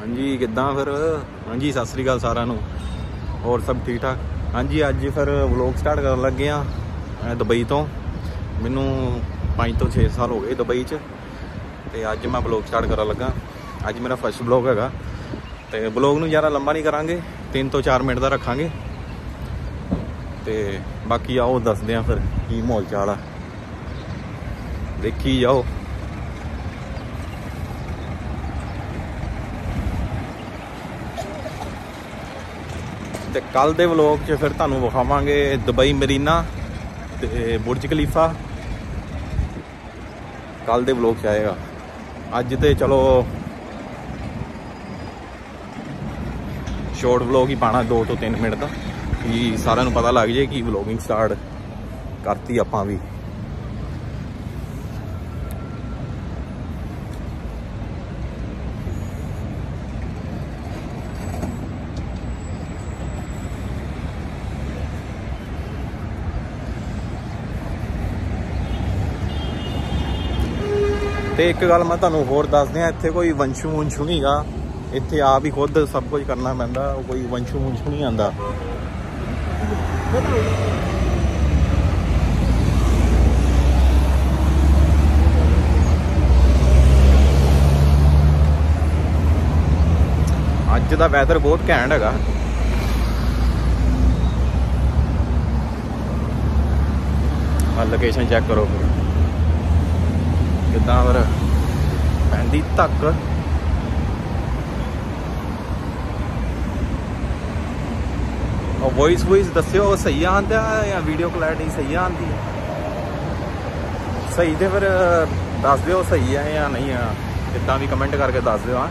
ਹਾਂਜੀ, ਕਿੱਦਾਂ ਫਿਰ? ਹਾਂਜੀ, ਸਤਿ ਸ੍ਰੀ ਅਕਾਲ ਸਾਰਿਆਂ ਨੂੰ। ਹੋਰ ਸਭ ਠੀਕ ਠਾਕ? ਹਾਂਜੀ, ਅੱਜ ਫਿਰ ਵਲੌਗ ਸਟਾਰਟ ਕਰਨ ਲੱਗੇ ਆ ਦੁਬਈ ਤੋਂ। ਮੈਨੂੰ 5 ਤੋਂ 6 ਸਾਲ ਹੋ ਗਏ ਦੁਬਈ 'ਚ, ਤੇ ਅੱਜ ਮੈਂ ਵਲੌਗ ਸਟਾਰਟ ਕਰਨ ਲੱਗਾ। ਅੱਜ ਮੇਰਾ ਫਸਟ ਵਲੌਗ ਹੈਗਾ। ਤੇ ਵਲੌਗ ਨੂੰ ਜ਼ਿਆਦਾ ਲੰਬਾ ਨਹੀਂ ਕਰਾਂਗੇ 3 ਤੋਂ 4 ਮਿੰਟ ਦਾ ਰੱਖਾਂਗੇ। ਤੇ ਬਾਕੀ ਆਓ, ਦੱਸਦੇ ਆ ਫਿਰ ਕੀ ਮਾਹੌਲ ਚਾਲ ਆ। ਦੇਖੀ ਜਾਓ। ਤੇ ਕੱਲ ਦੇ ਵਲੌਗ 'ਚ ਫਿਰ ਤੁਹਾਨੂੰ ਵਿਖਾਵਾਂਗੇ ਦੁਬਈ ਮਰੀਨਾ ਤੇ ਬੁਰਜ ਖਲੀਫਾ। ਕੱਲ ਦੇ ਵਲੌਗ 'ਚ ਆਏਗਾ। ਅੱਜ ਤੇ ਚਲੋ ਸ਼ਾਰਟ ਵਲੌਗ ਹੀ ਪਾਣਾ 2 ਤੋਂ 3 ਮਿੰਟ ਦਾ। ਕਿ ਸਾਰਿਆਂ ਨੂੰ ਪਤਾ ਲੱਗ ਜਾਏ ਕਿ ਵਲੌਗਿੰਗ ਸਟਾਰਟ ਕਰਤੀ ਆਪਾਂ ਵੀ। ਤੇ ਇੱਕ ਗੱਲ ਮੈਂ ਤੁਹਾਨੂੰ ਹੋਰ ਦੱਸ ਦਿਆਂ ਇੱਥੇ ਕੋਈ ਵੰਸ਼ੂ ਵੰਸ਼ੂ ਨਹੀਂਗਾ ਇੱਥੇ ਆਪ ਹੀ ਖੁਦ ਸਭ ਕੁਝ ਕਰਨਾ ਪੈਂਦਾ ਕੋਈ ਵੰਸ਼ੂ ਵੰਸ਼ੂ ਨਹੀਂ ਆਂਦਾ। ਅੱਜ ਦਾ ਵੈਦਰ ਬਹੁਤ ਘੈਂਟ ਹੈਗਾ। ਆ ਲੋਕੇਸ਼ਨ ਚੈੱਕ ਕਰੋ ਫਿਰ। ਜਿੱਦਾਂ ਫਿਰ ਪੈਂਦੀ ਧੱਕ। ਉਹ ਵੌਇਸ ਵੌਇਸ ਦੱਸਿਓ ਸਹੀ ਆਂਦਾ ਜਾਂ ਵੀਡੀਓ ਕੁਆਲਿਟੀ ਸਹੀ ਆਂਦੀ ਹੈ? ਸਹੀ ਤੇ ਫਿਰ ਦੱਸ ਦਿਓ ਸਹੀ ਹੈ ਜਾਂ ਨਹੀਂ ਆ ਕਿੱਦਾਂ ਵੀ ਕਮੈਂਟ ਕਰਕੇ ਦੱਸ ਦਿਓ ਆ